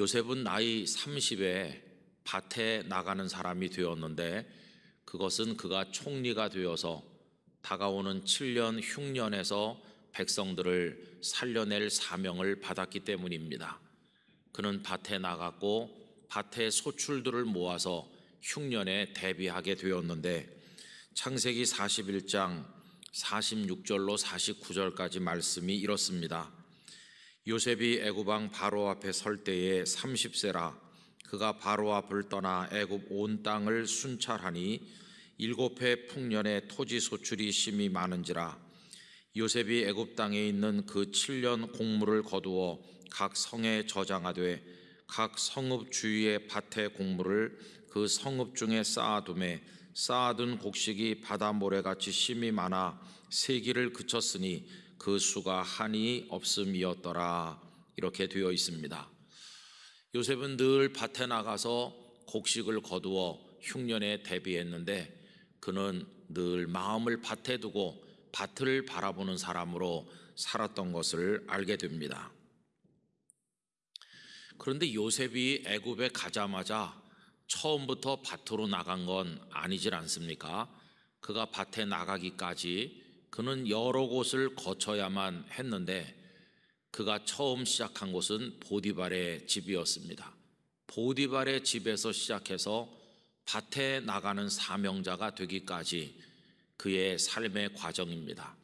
요셉은 나이 30에 밭에 나가는 사람이 되었는데 그것은 그가 총리가 되어서 다가오는 7년 흉년에서 백성들을 살려낼 사명을 받았기 때문입니다. 그는 밭에 나갔고 밭의 소출들을 모아서 흉년에 대비하게 되었는데 창세기 41장 46절로 49절까지 말씀이 이렇습니다. 요셉이 애굽 왕 바로 앞에 설 때에 30세라 그가 바로 앞을 떠나 애굽 온 땅을 순찰하니 일곱 해 풍년에 토지 소출이 심히 많은지라. 요셉이 애굽 땅에 있는 그 7년 곡물을 거두어 각 성에 저장하되 각 성읍 주위의 밭의 곡물을 그 성읍 중에 쌓아둠에 쌓아둔 곡식이 바다 모래같이 심이 많아 세기를 그쳤으니 그 수가 한이 없음이었더라 이렇게 되어 있습니다. 요셉은 늘 밭에 나가서 곡식을 거두어 흉년에 대비했는데 그는 늘 마음을 밭에 두고 밭을 바라보는 사람으로 살았던 것을 알게 됩니다. 그런데 요셉이 애굽에 가자마자 처음부터 밭으로 나간 건 아니질 않습니까? 그가 밭에 나가기까지 그는 여러 곳을 거쳐야만 했는데 그가 처음 시작한 곳은 보디발의 집이었습니다. 보디발의 집에서 시작해서 밭에 나가는 사명자가 되기까지 그의 삶의 과정입니다.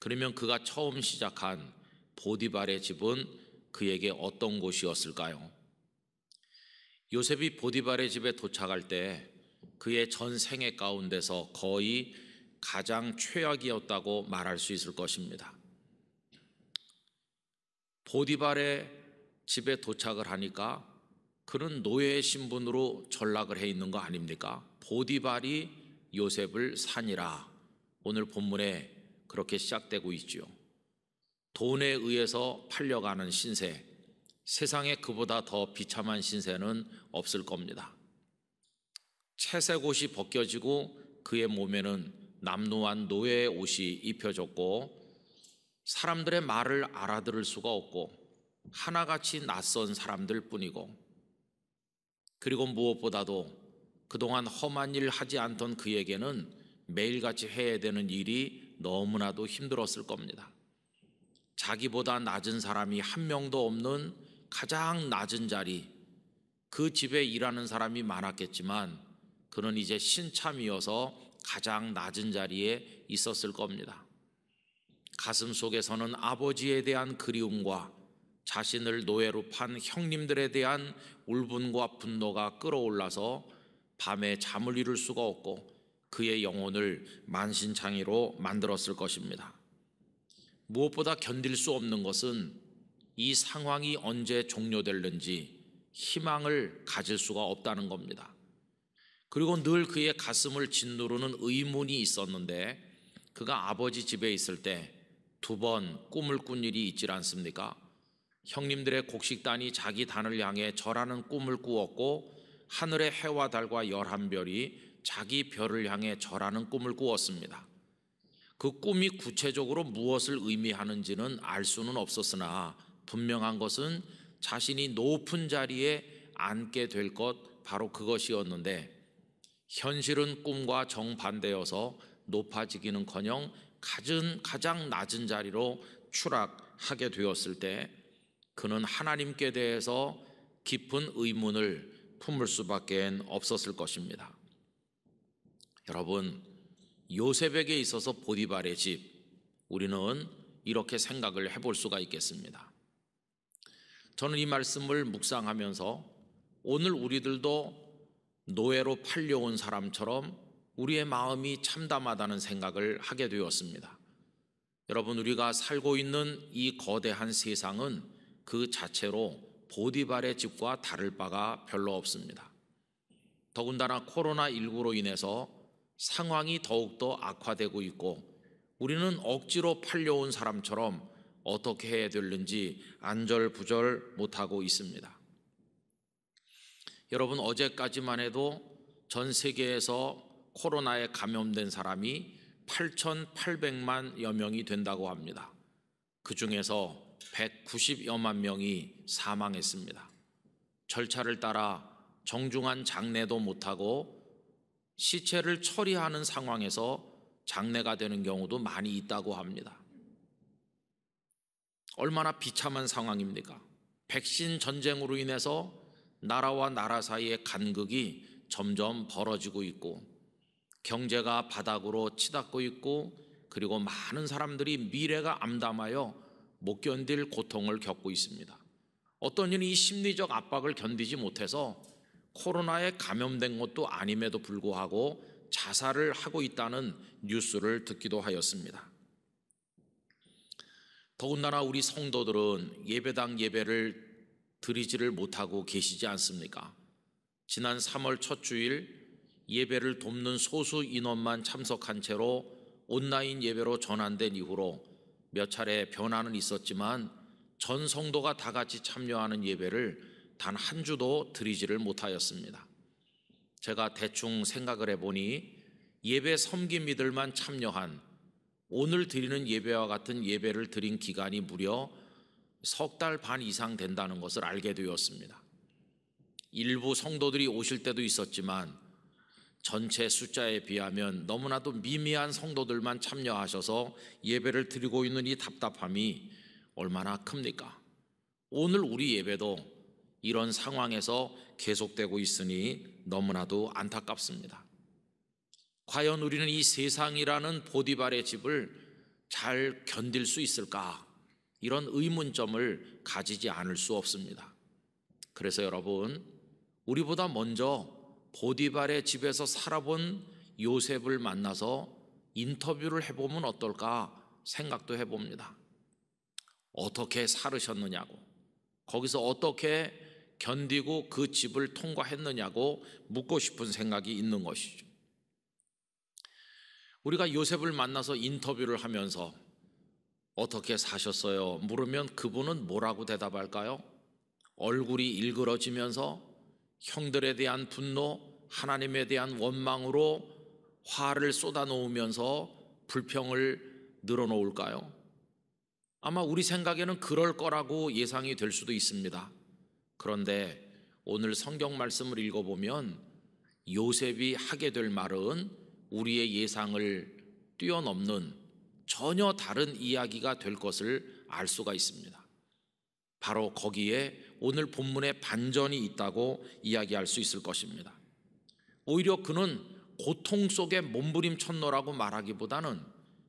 그러면 그가 처음 시작한 보디발의 집은 그에게 어떤 곳이었을까요? 요셉이 보디발의 집에 도착할 때 그의 전 생애 가운데서 거의 가장 최악이었다고 말할 수 있을 것입니다. 보디발의 집에 도착을 하니까 그는 노예의 신분으로 전락을 해 있는 거 아닙니까? 보디발이 요셉을 산이라 오늘 본문에 그렇게 시작되고 있지요. 돈에 의해서 팔려가는 신세, 세상에 그보다 더 비참한 신세는 없을 겁니다. 채색 옷이 벗겨지고 그의 몸에는 남루한 노예의 옷이 입혀졌고 사람들의 말을 알아들을 수가 없고 하나같이 낯선 사람들 뿐이고 그리고 무엇보다도 그동안 험한 일 하지 않던 그에게는 매일같이 해야 되는 일이 너무나도 힘들었을 겁니다. 자기보다 낮은 사람이 한 명도 없는 가장 낮은 자리, 그 집에 일하는 사람이 많았겠지만 그는 이제 신참이어서 가장 낮은 자리에 있었을 겁니다. 가슴 속에서는 아버지에 대한 그리움과 자신을 노예로 판 형님들에 대한 울분과 분노가 끌어올라서 밤에 잠을 이룰 수가 없고 그의 영혼을 만신창이로 만들었을 것입니다. 무엇보다 견딜 수 없는 것은 이 상황이 언제 종료될는지 희망을 가질 수가 없다는 겁니다. 그리고 늘 그의 가슴을 짓누르는 의문이 있었는데 그가 아버지 집에 있을 때 두 번 꿈을 꾼 일이 있질 않습니까? 형님들의 곡식단이 자기 단을 향해 절하는 꿈을 꾸었고 하늘의 해와 달과 열한 별이 자기 별을 향해 절하는 꿈을 꾸었습니다. 그 꿈이 구체적으로 무엇을 의미하는지는 알 수는 없었으나 분명한 것은 자신이 높은 자리에 앉게 될 것 바로 그것이었는데 현실은 꿈과 정반대여서 높아지기는커녕 가장 가장 낮은 자리로 추락하게 되었을 때 그는 하나님께 대해서 깊은 의문을 품을 수밖에 없었을 것입니다. 여러분, 요셉에게 있어서 보디발의 집, 우리는 이렇게 생각을 해볼 수가 있겠습니다. 저는 이 말씀을 묵상하면서 오늘 우리들도 노예로 팔려온 사람처럼 우리의 마음이 참담하다는 생각을 하게 되었습니다. 여러분, 우리가 살고 있는 이 거대한 세상은 그 자체로 보디발의 집과 다를 바가 별로 없습니다. 더군다나 코로나19로 인해서 상황이 더욱더 악화되고 있고 우리는 억지로 팔려온 사람처럼 어떻게 해야 되는지 안절부절 못하고 있습니다. 여러분, 어제까지만 해도 전 세계에서 코로나에 감염된 사람이 8,800만여 명이 된다고 합니다. 그 중에서 190여만 명이 사망했습니다. 절차를 따라 정중한 장례도 못하고 시체를 처리하는 상황에서 장례가 되는 경우도 많이 있다고 합니다. 얼마나 비참한 상황입니까? 백신 전쟁으로 인해서 나라와 나라 사이의 간극이 점점 벌어지고 있고 경제가 바닥으로 치닫고 있고 그리고 많은 사람들이 미래가 암담하여 못 견딜 고통을 겪고 있습니다. 어떤 이는 이 심리적 압박을 견디지 못해서 코로나에 감염된 것도 아님에도 불구하고 자살을 하고 있다는 뉴스를 듣기도 하였습니다. 더군다나 우리 성도들은 예배당 예배를 드리지를 못하고 계시지 않습니까? 지난 3월 첫 주일 예배를 돕는 소수 인원만 참석한 채로 온라인 예배로 전환된 이후로 몇 차례 변화는 있었지만 전 성도가 다 같이 참여하는 예배를 단 한 주도 드리지를 못하였습니다. 제가 대충 생각을 해보니 예배 섬김이들만 참여한 오늘 드리는 예배와 같은 예배를 드린 기간이 무려 석 달 반 이상 된다는 것을 알게 되었습니다. 일부 성도들이 오실 때도 있었지만 전체 숫자에 비하면 너무나도 미미한 성도들만 참여하셔서 예배를 드리고 있는 이 답답함이 얼마나 큽니까? 오늘 우리 예배도 이런 상황에서 계속되고 있으니 너무나도 안타깝습니다. 과연 우리는 이 세상이라는 보디발의 집을 잘 견딜 수 있을까? 이런 의문점을 가지지 않을 수 없습니다. 그래서 여러분, 우리보다 먼저 보디발의 집에서 살아본 요셉을 만나서 인터뷰를 해보면 어떨까 생각도 해봅니다. 어떻게 살으셨느냐고, 거기서 어떻게 견디고 그 집을 통과했느냐고 묻고 싶은 생각이 있는 것이죠. 우리가 요셉을 만나서 인터뷰를 하면서 어떻게 사셨어요? 물으면 그분은 뭐라고 대답할까요? 얼굴이 일그러지면서 형들에 대한 분노, 하나님에 대한 원망으로 화를 쏟아놓으면서 불평을 늘어놓을까요? 아마 우리 생각에는 그럴 거라고 예상이 될 수도 있습니다. 그런데 오늘 성경 말씀을 읽어보면 요셉이 하게 될 말은 우리의 예상을 뛰어넘는 전혀 다른 이야기가 될 것을 알 수가 있습니다. 바로 거기에 오늘 본문에 반전이 있다고 이야기할 수 있을 것입니다. 오히려 그는 고통 속에 몸부림쳤노라고 말하기보다는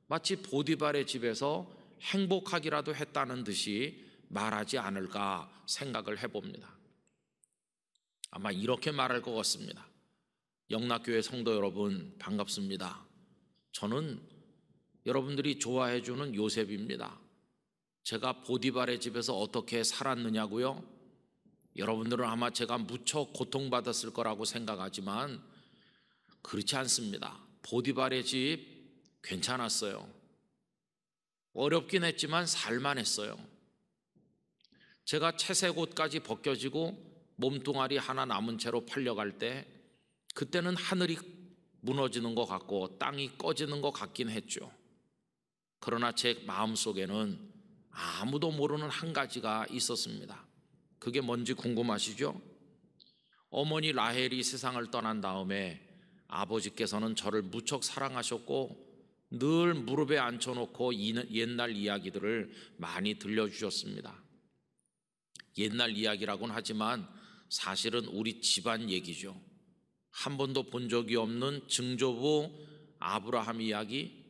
마치 보디발의 집에서 행복하기라도 했다는 듯이 말하지 않을까 생각을 해봅니다. 아마 이렇게 말할 것 같습니다. 영락교회 성도 여러분 반갑습니다. 저는 여러분들이 좋아해 주는 요셉입니다. 제가 보디발의 집에서 어떻게 살았느냐고요? 여러분들은 아마 제가 무척 고통받았을 거라고 생각하지만 그렇지 않습니다. 보디발의 집 괜찮았어요. 어렵긴 했지만 살만했어요. 제가 채색 옷까지 벗겨지고 몸뚱아리 하나 남은 채로 팔려갈 때 그때는 하늘이 무너지는 것 같고 땅이 꺼지는 것 같긴 했죠. 그러나 제 마음 속에는 아무도 모르는 한 가지가 있었습니다. 그게 뭔지 궁금하시죠? 어머니 라헬이 세상을 떠난 다음에 아버지께서는 저를 무척 사랑하셨고 늘 무릎에 앉혀놓고 옛날 이야기들을 많이 들려주셨습니다. 옛날 이야기라고는 하지만 사실은 우리 집안 얘기죠. 한 번도 본 적이 없는 증조부 아브라함 이야기,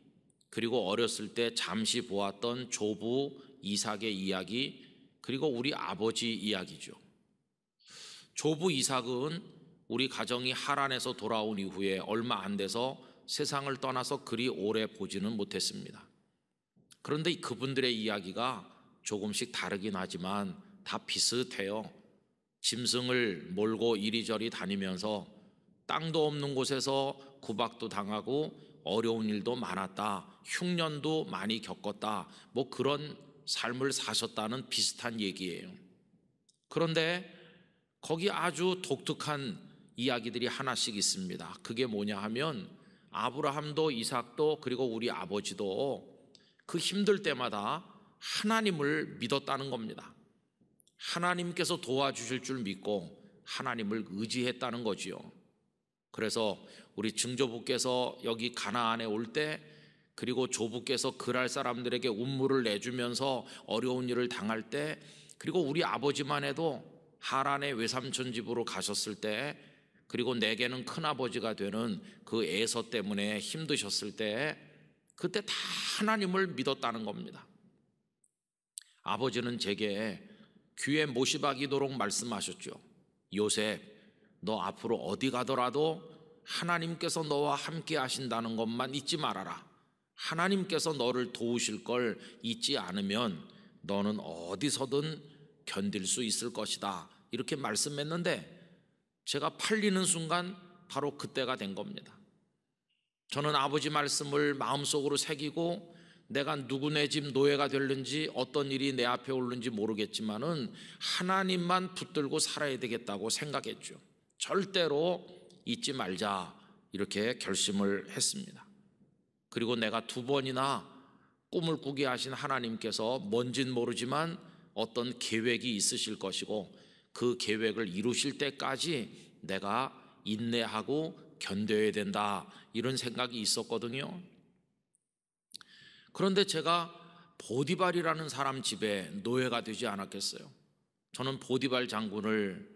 그리고 어렸을 때 잠시 보았던 조부 이삭의 이야기, 그리고 우리 아버지 이야기죠. 조부 이삭은 우리 가정이 하란에서 돌아온 이후에 얼마 안 돼서 세상을 떠나서 그리 오래 보지는 못했습니다. 그런데 그분들의 이야기가 조금씩 다르긴 하지만 다 비슷해요. 짐승을 몰고 이리저리 다니면서 땅도 없는 곳에서 구박도 당하고 어려운 일도 많았다. 흉년도 많이 겪었다. 뭐 그런 삶을 사셨다는 비슷한 얘기예요. 그런데 거기 아주 독특한 이야기들이 하나씩 있습니다. 그게 뭐냐 하면 아브라함도 이삭도 그리고 우리 아버지도 그 힘들 때마다 하나님을 믿었다는 겁니다. 하나님께서 도와주실 줄 믿고 하나님을 의지했다는 거지요. 그래서 우리 증조부께서 여기 가나안에 올 때 그리고 조부께서 그랄 사람들에게 운물을 내주면서 어려운 일을 당할 때 그리고 우리 아버지만 해도 하란의 외삼촌 집으로 가셨을 때 그리고 내게는 큰아버지가 되는 그 애서 때문에 힘드셨을 때 그때 다 하나님을 믿었다는 겁니다. 아버지는 제게 귀에 못이 박이도록 말씀하셨죠. 요셉, 너 앞으로 어디 가더라도 하나님께서 너와 함께 하신다는 것만 잊지 말아라. 하나님께서 너를 도우실 걸 잊지 않으면 너는 어디서든 견딜 수 있을 것이다. 이렇게 말씀했는데 제가 팔리는 순간 바로 그때가 된 겁니다. 저는 아버지 말씀을 마음속으로 새기고 내가 누구네 집 노예가 될는지 어떤 일이 내 앞에 오는지 모르겠지만은 하나님만 붙들고 살아야 되겠다고 생각했죠. 절대로 잊지 말자 이렇게 결심을 했습니다. 그리고 내가 두 번이나 꿈을 꾸게 하신 하나님께서 뭔진 모르지만 어떤 계획이 있으실 것이고 그 계획을 이루실 때까지 내가 인내하고 견뎌야 된다 이런 생각이 있었거든요. 그런데 제가 보디발이라는 사람 집에 노예가 되지 않았겠어요. 저는 보디발 장군을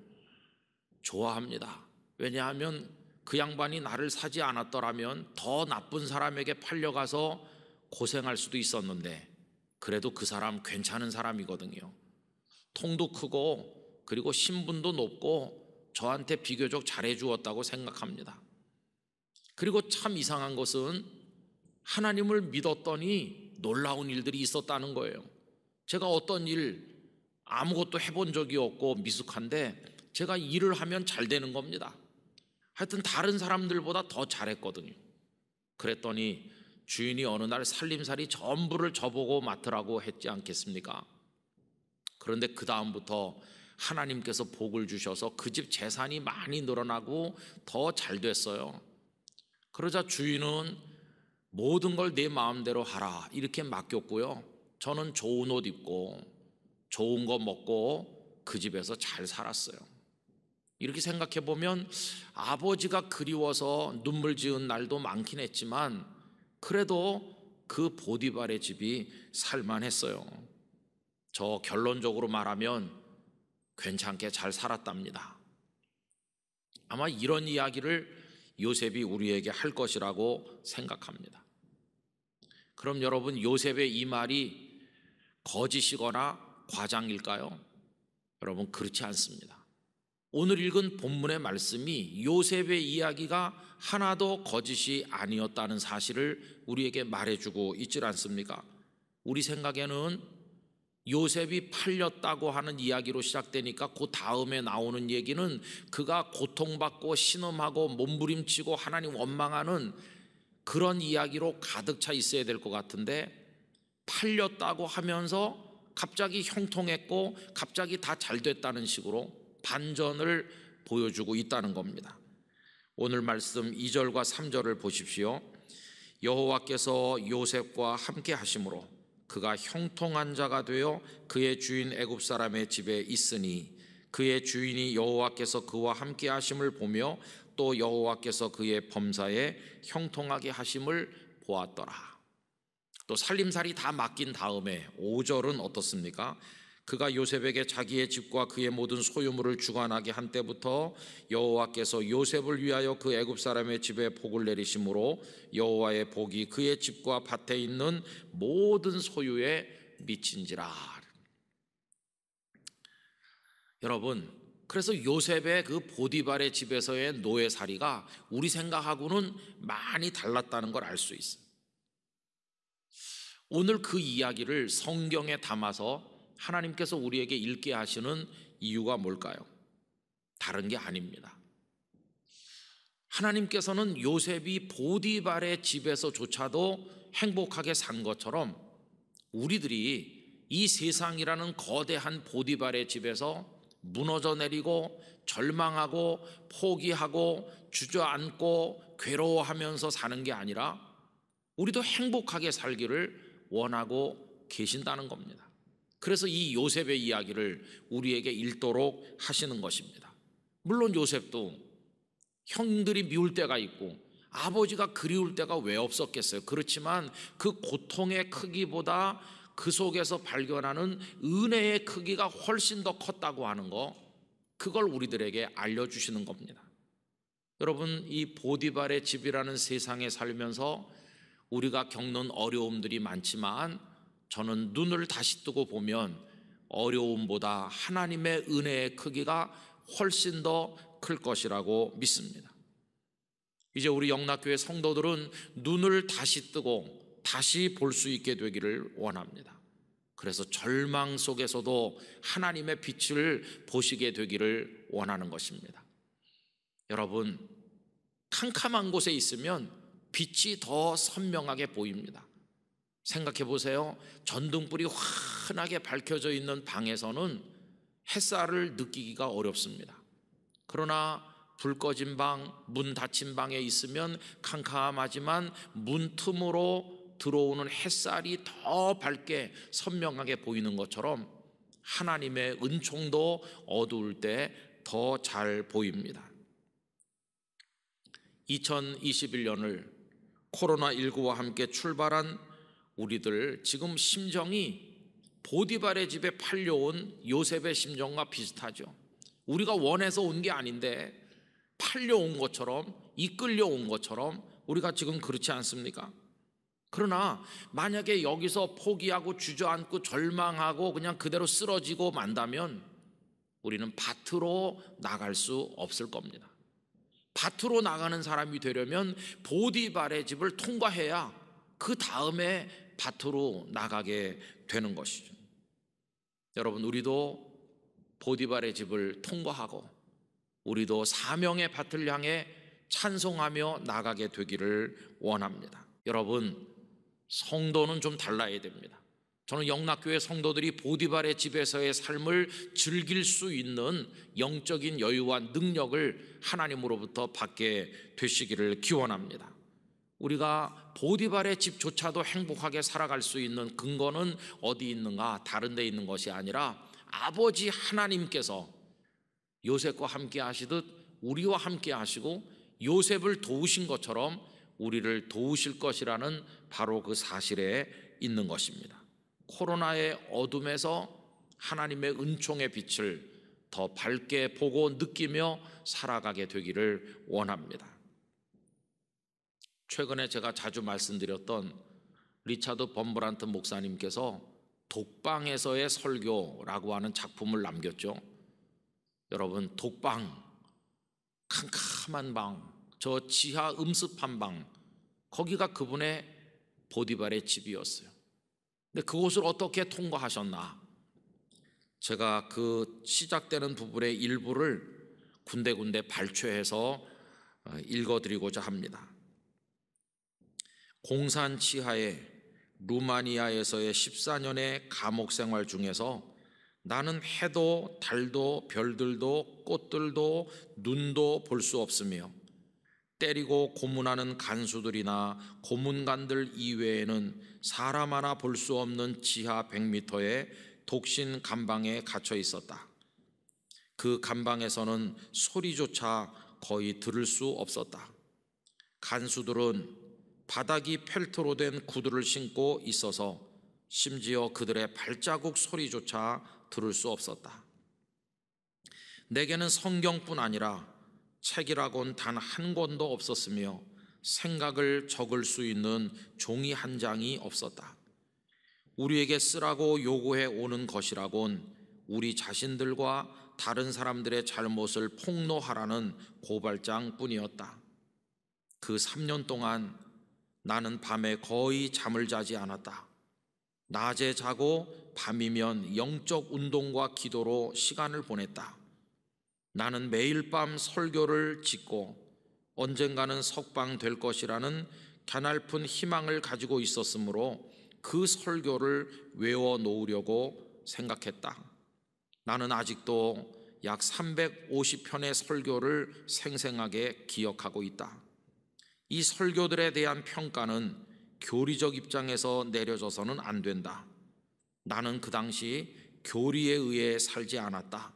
좋아합니다. 왜냐하면 그 양반이 나를 사지 않았더라면 더 나쁜 사람에게 팔려가서 고생할 수도 있었는데 그래도 그 사람 괜찮은 사람이거든요. 통도 크고 그리고 신분도 높고 저한테 비교적 잘해 주었다고 생각합니다. 그리고 참 이상한 것은 하나님을 믿었더니 놀라운 일들이 있었다는 거예요. 제가 어떤 일 아무것도 해본 적이 없고 미숙한데 제가 일을 하면 잘 되는 겁니다. 하여튼 다른 사람들보다 더 잘했거든요. 그랬더니 주인이 어느 날 살림살이 전부를 저보고 맡으라고 했지 않겠습니까? 그런데 그 다음부터 하나님께서 복을 주셔서 그 집 재산이 많이 늘어나고 더 잘 됐어요. 그러자 주인은 모든 걸 내 마음대로 하라 이렇게 맡겼고요. 저는 좋은 옷 입고 좋은 거 먹고 그 집에서 잘 살았어요. 이렇게 생각해 보면 아버지가 그리워서 눈물 지은 날도 많긴 했지만 그래도 그 보디발의 집이 살만했어요. 저 결론적으로 말하면 괜찮게 잘 살았답니다. 아마 이런 이야기를 요셉이 우리에게 할 것이라고 생각합니다. 그럼 여러분 요셉의 이 말이 거짓이거나 과장일까요? 여러분 그렇지 않습니다. 오늘 읽은 본문의 말씀이 요셉의 이야기가 하나도 거짓이 아니었다는 사실을 우리에게 말해주고 있질 않습니까? 우리 생각에는 요셉이 팔렸다고 하는 이야기로 시작되니까 그 다음에 나오는 얘기는 그가 고통받고 신음하고 몸부림치고 하나님 원망하는 그런 이야기로 가득 차 있어야 될 것 같은데 팔렸다고 하면서 갑자기 형통했고 갑자기 다 잘 됐다는 식으로 반전을 보여주고 있다는 겁니다. 오늘 말씀 2절과 3절을 보십시오. 여호와께서 요셉과 함께 하심으로 그가 형통한 자가 되어 그의 주인 애굽 사람의 집에 있으니 그의 주인이 여호와께서 그와 함께 하심을 보며 또 여호와께서 그의 범사에 형통하게 하심을 보았더라. 또 살림살이 다 맡긴 다음에 5절은 어떻습니까? 그가 요셉에게 자기의 집과 그의 모든 소유물을 주관하게 한 때부터 여호와께서 요셉을 위하여 그 애굽 사람의 집에 복을 내리심으로 여호와의 복이 그의 집과 밭에 있는 모든 소유에 미친지라. 여러분, 그래서 요셉의 그 보디발의 집에서의 노예살이가 우리 생각하고는 많이 달랐다는 걸 알 수 있어요. 오늘 그 이야기를 성경에 담아서 하나님께서 우리에게 읽게 하시는 이유가 뭘까요? 다른 게 아닙니다. 하나님께서는 요셉이 보디발의 집에서조차도 행복하게 산 것처럼 우리들이 이 세상이라는 거대한 보디발의 집에서 무너져 내리고 절망하고 포기하고 주저앉고 괴로워하면서 사는 게 아니라 우리도 행복하게 살기를 원하고 계신다는 겁니다. 그래서 이 요셉의 이야기를 우리에게 읽도록 하시는 것입니다. 물론 요셉도 형들이 미울 때가 있고 아버지가 그리울 때가 왜 없었겠어요. 그렇지만 그 고통의 크기보다 그 속에서 발견하는 은혜의 크기가 훨씬 더 컸다고 하는 거, 그걸 우리들에게 알려주시는 겁니다. 여러분, 이 보디발의 집이라는 세상에 살면서 우리가 겪는 어려움들이 많지만 저는 눈을 다시 뜨고 보면 어려움보다 하나님의 은혜의 크기가 훨씬 더 클 것이라고 믿습니다. 이제 우리 영락교회 성도들은 눈을 다시 뜨고 다시 볼 수 있게 되기를 원합니다. 그래서 절망 속에서도 하나님의 빛을 보시게 되기를 원하는 것입니다. 여러분, 캄캄한 곳에 있으면 빛이 더 선명하게 보입니다. 생각해 보세요. 전등불이 환하게 밝혀져 있는 방에서는 햇살을 느끼기가 어렵습니다. 그러나 불 꺼진 방, 문 닫힌 방에 있으면 캄캄하지만 문 틈으로 들어오는 햇살이 더 밝게 선명하게 보이는 것처럼 하나님의 은총도 어두울 때 더 잘 보입니다. 2021년을 코로나19와 함께 출발한 우리들 지금 심정이 보디발의 집에 팔려온 요셉의 심정과 비슷하죠. 우리가 원해서 온 게 아닌데 팔려온 것처럼 이끌려온 것처럼 우리가 지금 그렇지 않습니까? 그러나 만약에 여기서 포기하고 주저앉고 절망하고 그냥 그대로 쓰러지고 만다면 우리는 밭으로 나갈 수 없을 겁니다. 밭으로 나가는 사람이 되려면 보디발의 집을 통과해야 그 다음에 밭으로 나가게 되는 것이죠. 여러분, 우리도 보디발의 집을 통과하고 우리도 사명의 밭을 향해 찬송하며 나가게 되기를 원합니다. 여러분, 성도는 좀 달라야 됩니다. 저는 영락교회 성도들이 보디발의 집에서의 삶을 즐길 수 있는 영적인 여유와 능력을 하나님으로부터 받게 되시기를 기원합니다. 우리가 보디발의 집조차도 행복하게 살아갈 수 있는 근거는 어디 있는가? 다른 데 있는 것이 아니라 아버지 하나님께서 요셉과 함께 하시듯 우리와 함께 하시고 요셉을 도우신 것처럼 우리를 도우실 것이라는 바로 그 사실에 있는 것입니다. 코로나의 어둠에서 하나님의 은총의 빛을 더 밝게 보고 느끼며 살아가게 되기를 원합니다. 최근에 제가 자주 말씀드렸던 리차드 범브란트 목사님께서 독방에서의 설교라고 하는 작품을 남겼죠. 여러분, 독방, 캄캄한 방, 저 지하 음습한 방, 거기가 그분의 보디발의 집이었어요. 근데 그곳을 어떻게 통과하셨나? 제가 그 시작되는 부분의 일부를 군데군데 발췌해서 어, 읽어드리고자 합니다. 공산 치하에 루마니아에서의 14년의 감옥 생활 중에서 나는 해도 달도 별들도 꽃들도 눈도 볼 수 없으며 때리고 고문하는 간수들이나 고문관들 이외에는 사람 하나 볼 수 없는 지하 100m의 독신 감방에 갇혀 있었다. 그 감방에서는 소리조차 거의 들을 수 없었다. 간수들은 바닥이 펠트로 된 구두를 신고 있어서 심지어 그들의 발자국 소리조차 들을 수 없었다. 내게는 성경뿐 아니라 책이라곤 단 한 권도 없었으며 생각을 적을 수 있는 종이 한 장이 없었다. 우리에게 쓰라고 요구해 오는 것이라곤 우리 자신들과 다른 사람들의 잘못을 폭로하라는 고발장 뿐이었다. 그 3년 동안 나는 밤에 거의 잠을 자지 않았다. 낮에 자고 밤이면 영적 운동과 기도로 시간을 보냈다. 나는 매일 밤 설교를 짓고 언젠가는 석방 될 것이라는 가날픈 희망을 가지고 있었으므로 그 설교를 외워 놓으려고 생각했다. 나는 아직도 약 350편의 설교를 생생하게 기억하고 있다. 이 설교들에 대한 평가는 교리적 입장에서 내려져서는 안 된다. 나는 그 당시 교리에 의해 살지 않았다.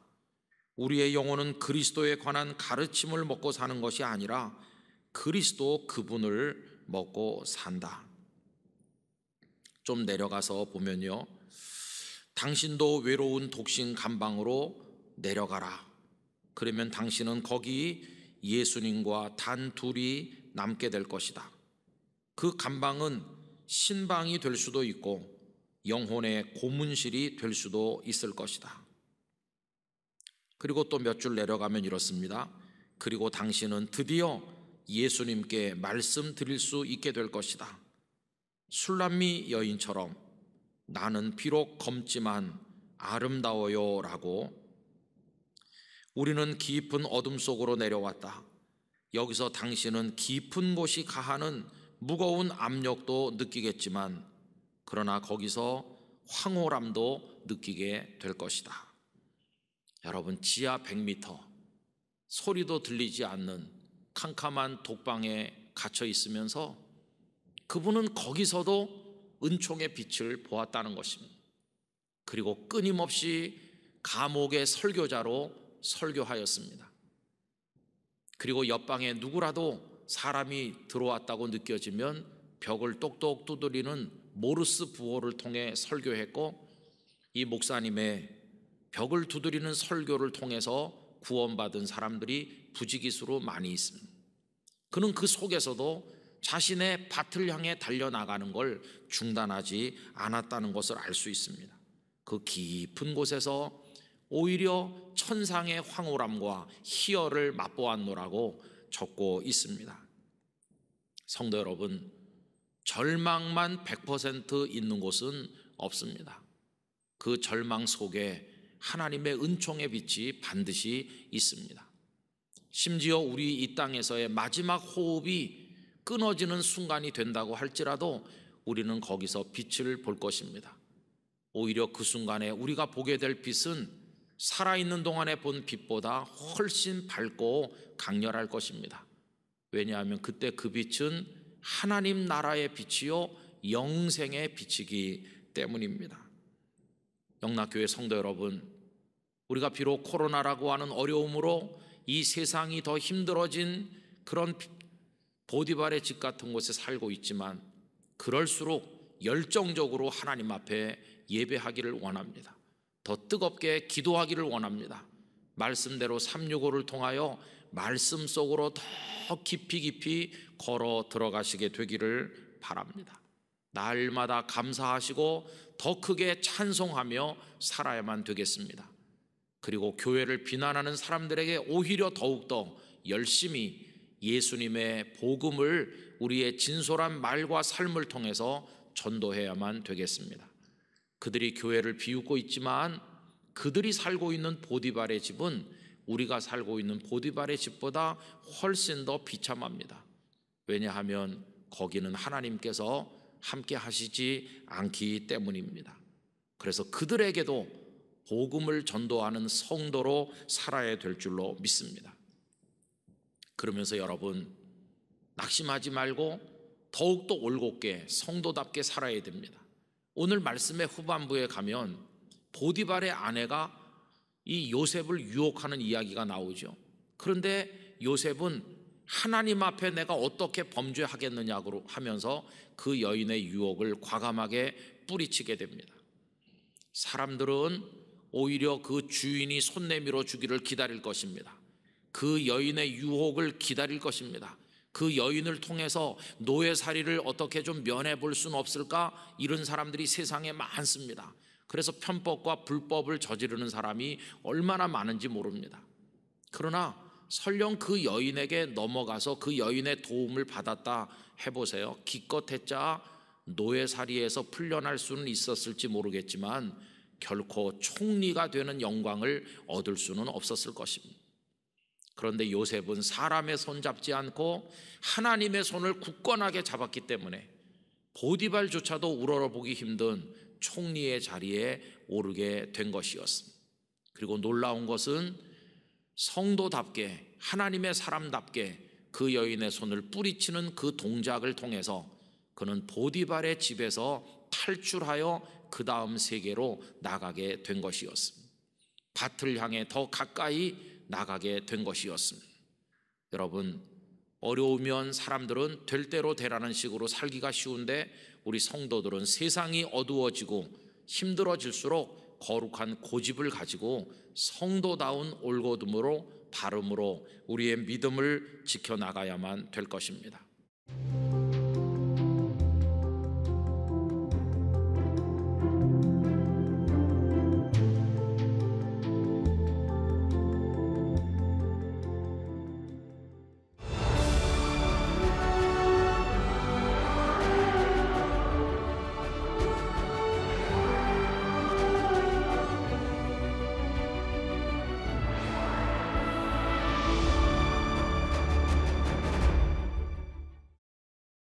우리의 영혼은 그리스도에 관한 가르침을 먹고 사는 것이 아니라 그리스도 그분을 먹고 산다. 좀 내려가서 보면요. 당신도 외로운 독신 감방으로 내려가라. 그러면 당신은 거기 예수님과 단 둘이 남게 될 것이다. 그 감방은 신방이 될 수도 있고 영혼의 고문실이 될 수도 있을 것이다. 그리고 또 몇 줄 내려가면 이렇습니다. 그리고 당신은 드디어 예수님께 말씀 드릴 수 있게 될 것이다. 술람미 여인처럼 나는 비록 검지만 아름다워요 라고 우리는 깊은 어둠 속으로 내려왔다. 여기서 당신은 깊은 곳이 가하는 무거운 압력도 느끼겠지만 그러나 거기서 황홀함도 느끼게 될 것이다. 여러분 지하 100m 소리도 들리지 않는 캄캄한 독방에 갇혀 있으면서 그분은 거기서도 은총의 빛을 보았다는 것입니다. 그리고 끊임없이 감옥의 설교자로 설교하였습니다. 그리고 옆방에 누구라도 사람이 들어왔다고 느껴지면 벽을 똑똑 두드리는 모르스 부호를 통해 설교했고 이 목사님의 벽을 두드리는 설교를 통해서 구원받은 사람들이 부지기수로 많이 있습니다. 그는 그 속에서도 자신의 밭을 향해 달려나가는 걸 중단하지 않았다는 것을 알 수 있습니다. 그 깊은 곳에서 오히려 천상의 황홀함과 희열을 맛보았노라고 적고 있습니다. 성도 여러분, 절망만 100% 있는 곳은 없습니다. 그 절망 속에 하나님의 은총의 빛이 반드시 있습니다. 심지어 우리 이 땅에서의 마지막 호흡이 끊어지는 순간이 된다고 할지라도 우리는 거기서 빛을 볼 것입니다. 오히려 그 순간에 우리가 보게 될 빛은 살아있는 동안에 본 빛보다 훨씬 밝고 강렬할 것입니다. 왜냐하면 그때 그 빛은 하나님 나라의 빛이요 영생의 빛이기 때문입니다. 영락교회 성도 여러분, 우리가 비록 코로나라고 하는 어려움으로 이 세상이 더 힘들어진 그런 보디발의 집 같은 곳에 살고 있지만 그럴수록 열정적으로 하나님 앞에 예배하기를 원합니다. 더 뜨겁게 기도하기를 원합니다. 말씀대로 365를 통하여 말씀 속으로 더 깊이 깊이 걸어 들어가시게 되기를 바랍니다. 날마다 감사하시고 더 크게 찬송하며 살아야만 되겠습니다. 그리고 교회를 비난하는 사람들에게 오히려 더욱더 열심히 예수님의 복음을 우리의 진솔한 말과 삶을 통해서 전도해야만 되겠습니다. 그들이 교회를 비웃고 있지만 그들이 살고 있는 보디발의 집은 우리가 살고 있는 보디발의 집보다 훨씬 더 비참합니다. 왜냐하면 거기는 하나님께서 함께 하시지 않기 때문입니다. 그래서 그들에게도 복음을 전도하는 성도로 살아야 될 줄로 믿습니다. 그러면서 여러분 낙심하지 말고 더욱더 올곧게 성도답게 살아야 됩니다. 오늘 말씀의 후반부에 가면 보디발의 아내가 이 요셉을 유혹하는 이야기가 나오죠. 그런데 요셉은 하나님 앞에 내가 어떻게 범죄하겠느냐고 하면서 그 여인의 유혹을 과감하게 뿌리치게 됩니다. 사람들은 오히려 그 주인이 손 내밀어 주기를 기다릴 것입니다. 그 여인의 유혹을 기다릴 것입니다. 그 여인을 통해서 노예살이를 어떻게 좀 면해 볼 수는 없을까? 이런 사람들이 세상에 많습니다. 그래서 편법과 불법을 저지르는 사람이 얼마나 많은지 모릅니다. 그러나 설령 그 여인에게 넘어가서 그 여인의 도움을 받았다 해보세요. 기껏했자 노예살이에서 풀려날 수는 있었을지 모르겠지만 결코 총리가 되는 영광을 얻을 수는 없었을 것입니다. 그런데 요셉은 사람의 손 잡지 않고 하나님의 손을 굳건하게 잡았기 때문에 보디발조차도 우러러보기 힘든 총리의 자리에 오르게 된 것이었습니다. 그리고 놀라운 것은 성도답게 하나님의 사람답게 그 여인의 손을 뿌리치는 그 동작을 통해서 그는 보디발의 집에서 탈출하여 그 다음 세계로 나가게 된 것이었습니다. 밭을 향해 더 가까이 나가게 된 것이었습니다. 여러분, 어려우면 사람들은 될 대로 되라는 식으로 살기가 쉬운데 우리 성도들은 세상이 어두워지고 힘들어질수록 거룩한 고집을 가지고 성도다운 올곧음으로 발음으로 우리의 믿음을 지켜나가야만 될 것입니다.